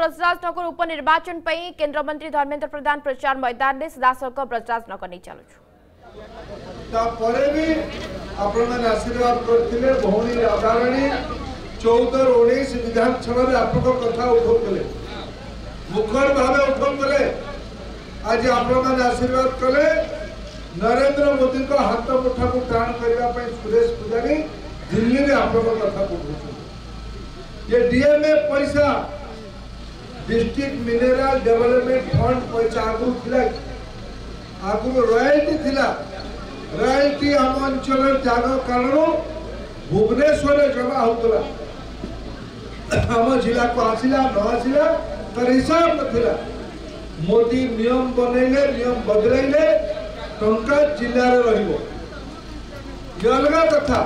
ભ્રષ્ટાચાર ઉપર નિર્વાચન પઈ કેન્દ્રમંત્રી ધર્મેન્દ્ર પ્રધાન પ્રચાર મૈદાનને સીધાસળખ ભ્રષ્ટાચાર નહીં ચાલુછું તાપરે બી આપણને આશીર્વાદ કરଥିଲେ ભૌણી રાધારાણી ચૌદ ઓણીશ વિધાનસભારે આપણો કથા ઉઠાઉલે મુખર ભાવે ઉઠાઉલે આજે આપણને આશીર્વાદ કલે नरेंद्र मोदी को हाथ मुठा को टाण करने सुरेश पूजारी दिल्ली में आप कथा पढ़ाई ये डीएमए पैसा डिस्ट्रिक्ट मिनेराल डेवलपमेंट फंड पैसा आगु थिला आगु रॉयल्टी रॉयल्टी आम अंचल जाग कारण भुवनेश्वर जमा होतला। आम जिला को आसिला न आसिला तार हिसाब नथिला मोदी नियम बनैले नियम बदलैले टंका जिल्ला रे रहिबो। ये अलग कथा।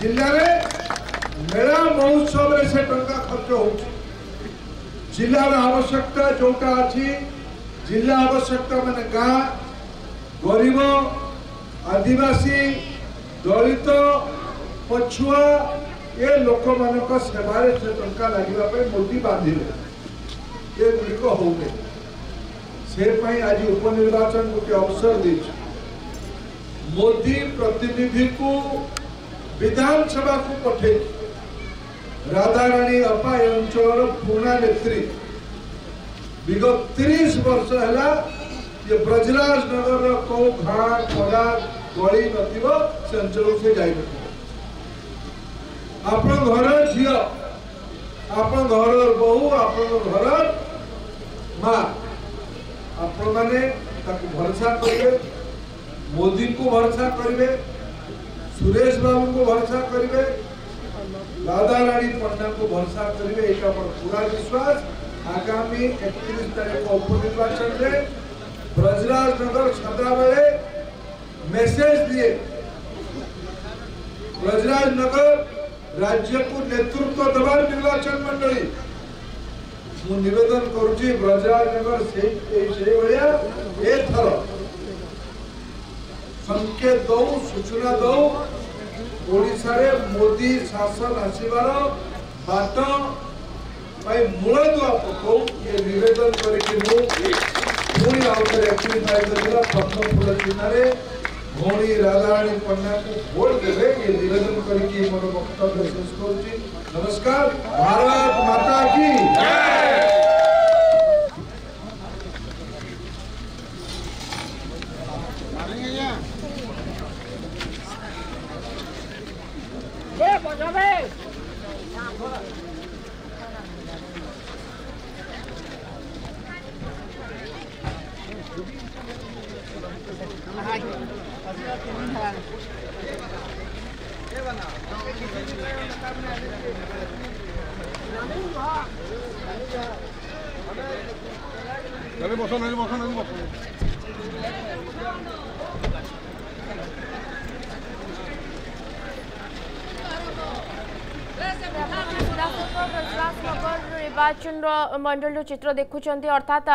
जिल्ला रे मेला महोत्सव जिलार आवश्यकता जोटा अच्छी जिला आवश्यकता मान गाँ, गरीब, आदिवासी, दलित पछुआ ये लोक मान सेवे से टा लगे मोदी बांधे ये गुड़िक हो आज उपनिर्वाचन गोटे अवसर दे मोदी प्रतिनिधि को विधानसभा को पठे राधाराणी अपा अंचल पुणा नेत्री। विगत तीस वर्ष है ब्रजराज नगर रो घड़ा गली नंचल से आप घर झील आप घर बहु आप घर माँ। आप भरसा करेंगे मोदी को भरसा करेंगे सुरेश बाबू को भरसा करेंगे દાદા રાણી પંડા કો ભરોસા કરીએ એકા પર પૂરા વિશ્વાસ આગામી 31 તારીખ ઉપનિર્વાચન રે બ્રજરાજનગર છતાવાળે મેસેજ दिए બ્રજરાજનગર राज्य को नेतृत्व दबा निर्वाचन मंडली मु निवेदन करुची ब्रजराजनगर से भाया एथर संकेत दऊ सूचना दऊ ଓଡ଼ିଶାରେ ମୋଦି ଶାସନ ଆସିବାର ବାଟ ପାଇଁ ମୂଳଦୁଆ ପକଉ ଏ ନିବେଦନ କରିକି ମୁଁ ପୁଣି ଆଉ ଥରେ ଏକତିରିଶ ତାରିଖ ଦିନ ପ୍ରଥମ ଫୁଲ ଚିହ୍ନରେ ଭଉଣୀ ରାଧାରାଣୀ ପଣ୍ଡାଙ୍କୁ ଭୋଟ ଦେବେ ଏ ନିବେଦନ କରିକି ମୋର ବକ୍ତବ୍ୟ ଶେଷ କରୁଛି। ନମସ୍କାର ଭାରତ ମାତା କି Dale, bozón, dale, bozón, dale, bozón. ନିର୍ବାଚନ ମଣ୍ଡଳୀର ଚିତ୍ର ଦେଖୁଛନ୍ତି। ଅର୍ଥାତ୍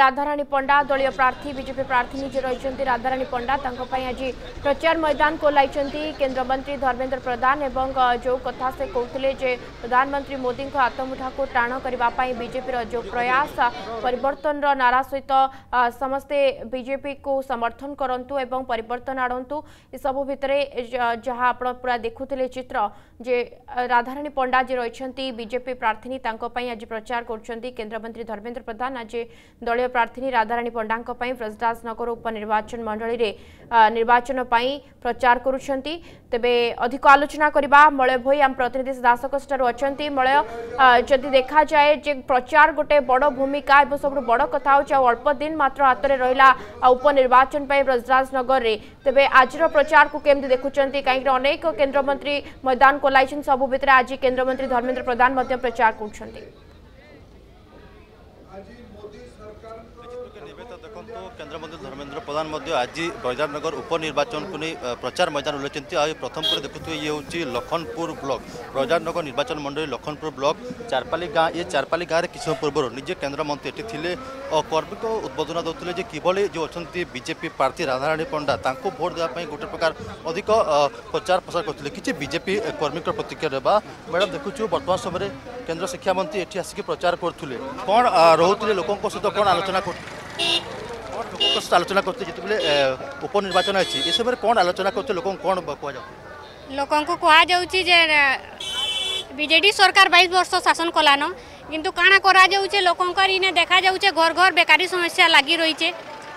ରାଧାରାଣୀ ପଣ୍ଡା ଦଳୀୟ ପ୍ରାର୍ଥୀ ବିଜେପି ପ୍ରାର୍ଥୀ ନିଜେ ରହିଛନ୍ତି। ରାଧାରାଣୀ ପଣ୍ଡା ତାଙ୍କ ପାଇଁ ଆଜି ପ୍ରଚାର ମୈଦାନ ଖୋଲାଇଛନ୍ତି କେନ୍ଦ୍ରମନ୍ତ୍ରୀ ଧର୍ମେନ୍ଦ୍ର ପ୍ରଧାନ ଏବଂ ଯେଉଁ କଥା ସେ କହୁଥିଲେ ଯେ ପ୍ରଧାନମନ୍ତ୍ରୀ ମୋଦିଙ୍କ ହାତମୁଠାକୁ ଟାଣ କରିବା ପାଇଁ ବିଜେପିର ଯେଉଁ ପ୍ରୟାସ ପରିବର୍ତ୍ତନର ନାରା ସହିତ ସମସ୍ତେ ବିଜେପିକୁ ସମର୍ଥନ କରନ୍ତୁ ଏବଂ ପରିବର୍ତ୍ତନ ଆଣନ୍ତୁ। ଏସବୁ ଭିତରେ ଯାହା ଆପଣ ପୁରା ଦେଖୁଥିଲେ ଚିତ୍ର ଯେ ରାଧାରାଣୀ ପଣ୍ଡା ଯେ ରହିଛନ୍ତି ବିଜେପି ପ୍ରାର୍ଥିନୀ ତାଙ୍କ ପାଇଁ ଆଜି ପ୍ରଚାର କରୁଛନ୍ତି କେନ୍ଦ୍ରମନ୍ତ୍ରୀ ଧର୍ମେନ୍ଦ୍ର ପ୍ରଧାନ ଆଜି ଦଳୀୟ ପ୍ରାର୍ଥିନୀ ରାଧାରାଣୀ ପଣ୍ଡାଙ୍କ ପାଇଁ ବ୍ରଜରାଜନଗର ଉପନିର୍ବାଚନ ମଣ୍ଡଳୀରେ ନିର୍ବାଚନ ପାଇଁ ପ୍ରଚାର କରୁଛନ୍ତି ତେବେ ଅଧିକ ଆଲୋଚନା କରିବା ମଳୟ ଭୋଇ ଆମ ପ୍ରତିନିଧି ଦାସକଷ୍ଠାରୁ ଅଛନ୍ତି ମଳୟ ଯଦି ଦେଖାଯାଏ ଯେ ପ୍ରଚାର ଗୋଟେ ବଡ଼ ଭୂମିକା ଏବଂ ସବୁଠୁ ବଡ଼ କଥା ହେଉଛି ଆଉ ଅଳ୍ପ ଦିନ ମାତ୍ର ହାତରେ ରହିଲା ଉପନିର୍ବାଚନ ପାଇଁ ବ୍ରଜରାଜନଗରରେ ତେବେ ଆଜିର ପ୍ରଚାରକୁ କେମିତି ଦେଖୁଛନ୍ତି କାହିଁକି ଅନେକ କେନ୍ଦ୍ରମନ୍ତ୍ରୀ ମୈଦାନ ଖୋଲାଇଛନ୍ତି ସବୁ ଭିତରେ ଆଜି କେନ୍ଦ୍ରମନ୍ତ୍ରୀ ଧର୍ମେନ୍ଦ୍ର ପ୍ରଧାନ ମଧ୍ୟ ପ୍ରଚାର କରୁଛନ୍ତି কেন্দ্রমন্ত্রী ধর্মেন্দ্র প্রধান মধ্যে আজ বৈরাটনগর উপনির্বাচনকু নেই প্রচার ময়দান উল্লেখ আজ প্রথম করে দেখুথে ইয়ে হচ্ছে লক্ষণপুর ব্লক। বৈরাটনগর নির্বাচন মন্ডলী লক্ষণপুর ব্লক, চারপালি গাঁ ইয়ে চারপালি গাঁরে কিছু পূর্ব নিজে কেন্দ্রমন্ত্রী এটি লে কর্মীক উদ্বোধন দেলে যে কীভাবে যে অনেক বিজেপি প্রার্থী রাধারাণী পণ্ডা তা ভোট দেওয়া গোটে প্রকার অধিক প্রচার প্রসার করলে কিছু বিজেপি কর্মীক প্রতিক্রিয়া দেওয়া ম্যাডাম দেখুছ বর্তমান সময় কেন্দ্র শিক্ষামন্ত্রী এটি আসি প্রচার করলে কম রোলে লোক সহ কম আলোচনা করুলে ଲୋକଙ୍କ ସହିତ କ'ଣ ଆଲୋଚନା କରୁଥିଲେ କ'ଣ ଲୋକଙ୍କ ସହିତ ଆଲୋଚନା କରୁଥିଲେ ଯେତେବେଳେ ଏ, ଉପନିର୍ବାଚନ ଅଛି ଏ ସମୟରେ କ'ଣ ଆଲୋଚନା କରୁଥିଲେ ଲୋକଙ୍କୁ କ'ଣ କୁହାଯାଉ? ଲୋକଙ୍କୁ କୁହାଯାଉଛି ଯେ ବିଜେଡି ସରକାର ବାଇଶ ବର୍ଷ ଶାସନ କଲାନ କିନ୍ତୁ କାଣା କରାଯାଉଛେ ଲୋକଙ୍କର ଇନେ ଦେଖାଯାଉଛେ ଘର ଘର ବେକାରୀ ସମସ୍ୟା ଲାଗି ରହିଛେ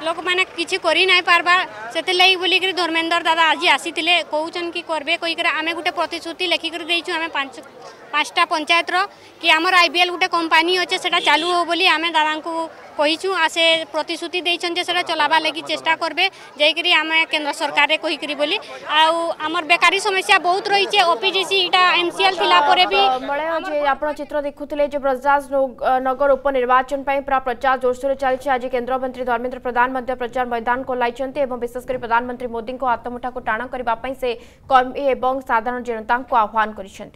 ଲୋକମାନେ କିଛି କରି ନାଇଁ ପାରବା। ସେଥିର୍ଲାଗି ବୋଲିକିରି ଧର୍ମେନ୍ଦ୍ର ଦାଦା ଆଜି ଆସିଥିଲେ କହୁଛନ୍ କି କରବେ କହିକିରି ଆମେ ଗୋଟେ ପ୍ରତିଶ୍ରୁତି ଲେଖିକରି ଦେଇଛୁ ଆମେ ପାଞ୍ଚ ପାଞ୍ଚଟା ପଞ୍ଚାୟତର କି ଆମର ଆଇବିଏଲ୍ ଗୋଟେ କମ୍ପାନୀ ଅଛେ ସେଟା ଚାଲୁ ହଉ ବୋଲି ଆମେ ଦାଦାଙ୍କୁ কইছু আসে প্রতিশ্রুতি দিয়েছেন যে সেটা চলাবার লাগি চেষ্টা করবে যাইকি আমি কেন্দ্র সরকারে কহিকি বলি আমার বেকারি সমস্যা বহুত রয়েছে ওপিডিসি এটা এমসিএল লা পরে বি আপনার চিত্র দেখুলে যে ব্রজাজ নগর উপনির্বাচন পুরা প্রচার জোরসোর চালছে আজ কেন্দ্রমন্ত্রী ধর্মেন্দ্র প্রধান মধ্য প্রচার ময়দান কো লাইছেন এবং বিশেষ করে প্রধানমন্ত্রী মোদীঙ্ আত্মমুঠাকু টাণ করা সে কর্মী এবং সাধারণ জনতা আহ্বান করেছেন